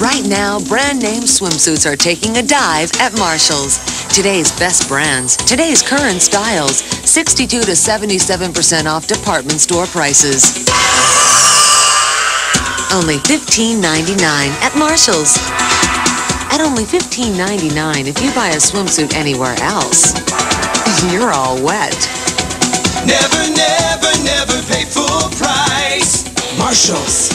Right now, brand name swimsuits are taking a dive at Marshalls. Today's best brands, today's current styles, 62 to 77% off department store prices. Only $15.99 at Marshalls. At only $15.99 if you buy a swimsuit anywhere else. You're all wet. Never, never, never pay full price. Marshalls.